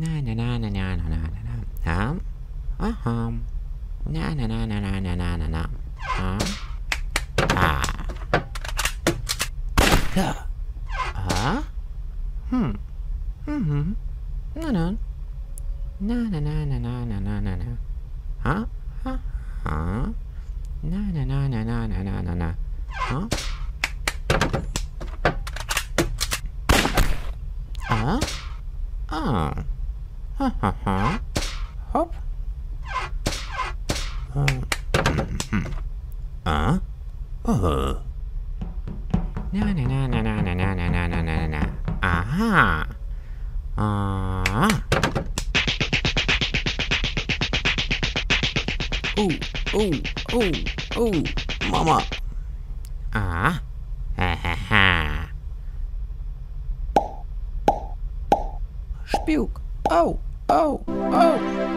Na na na na na na na na na. Hum? Uh-hum. Na na na na na na na na na. Hum? Ah. Huh. Huh? Hmm. Mm-hmm. Na na na na na na na na na. Huh? Huh? Huh? Na na na na na na na na na. Huh? Huh? Oh. Ha ha ha. Hop. Uh. Uh. Uh. Na na na na na na na na na na na. Aha. Ah. Oh, oh, oh, oh, Mama. Ah. Ha ha ha. Spuk. Oh, oh, oh, oh.